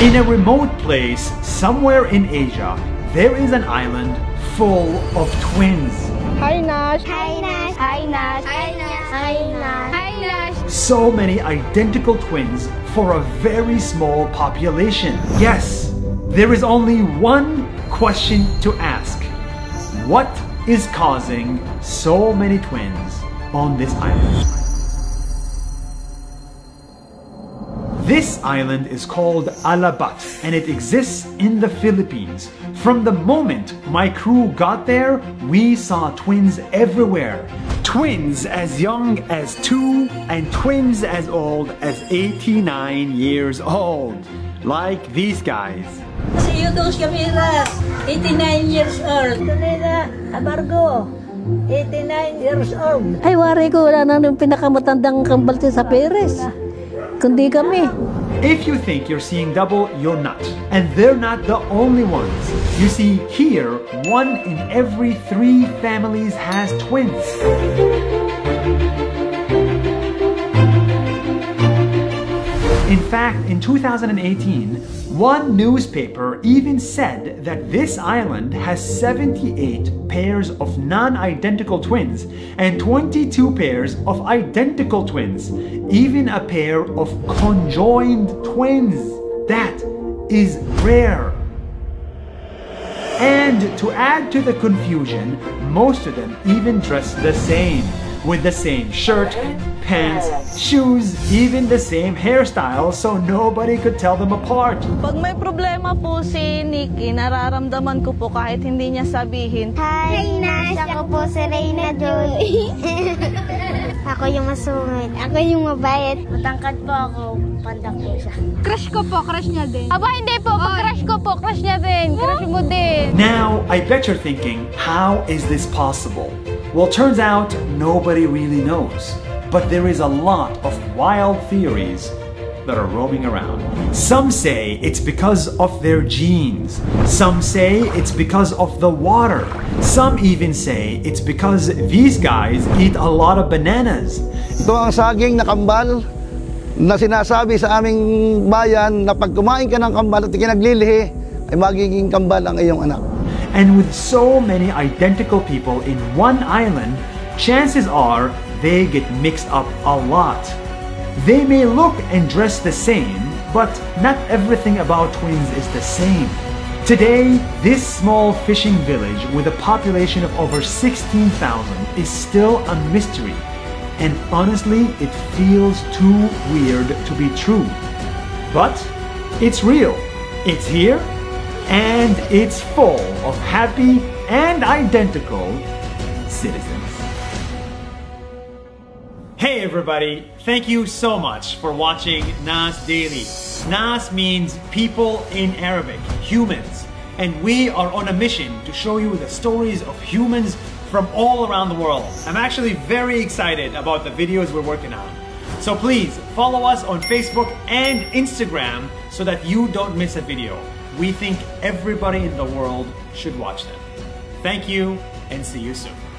In a remote place somewhere in Asia, there is an island full of twins. Hi, Nash. Hi, Nash. Hi, Nash. Hi, Nash. Hi, Nash. Hi, Nash. So many identical twins for a very small population. Yes, there is only one question to ask. What is causing so many twins on this island? This island is called Alabat and it exists in the Philippines. From the moment my crew got there, we saw twins everywhere. Twins as young as two and twins as old as 89 years old. Like these guys. Si Yudos Camilas, 89 years old. Kanina, Amargo, 89 years old. Ay, wari ko, wala na yung pinakamatandang kambal sa Perez. If you think you're seeing double, you're not. And they're not the only ones. You see, here, one in every three families has twins. In fact, in 2018, one newspaper even said that this island has 78 pairs of non-identical twins and 22 pairs of identical twins, even a pair of conjoined twins. That is rare. And to add to the confusion, most of them even dress the same, with the same shirt, pants, shoes, even the same hairstyle, so nobody could tell them apart. Pag may problema po si Nikki, nararamdaman ko po kahit hindi niya sabihin. Hi, Nash. Ako po si Reyna Joy. ako yung masungit. Ako yung mabait. Matangkad po ako. Pandak po siya. Crush ko po, crush niya din. Aba, hindi po. Pag crush ko po, crush niya din. Crush mo din. Now, I bet you're thinking, how is this possible? Well, turns out nobody really knows. But there is a lot of wild theories that are roaming around. Some say it's because of their genes. Some say it's because of the water. Some even say it's because these guys eat a lot of bananas. Ito ang saging na kambal na sinasabi sa aming bayan na pag kumain ka ng kambal at ikinaglilihi, ay magiging kambal ang iyong anak. And with so many identical people in one island, chances are they get mixed up a lot. They may look and dress the same, but not everything about twins is the same. Today, this small fishing village with a population of over 16,000 is still a mystery. And honestly, it feels too weird to be true. But it's real. It's here, and it's full of happy and identical citizens. Hey everybody, thank you so much for watching Nas Daily. Nas means people in Arabic, humans. And we are on a mission to show you the stories of humans from all around the world. I'm actually very excited about the videos we're working on. So please follow us on Facebook and Instagram so that you don't miss a video. We think everybody in the world should watch them. Thank you and see you soon.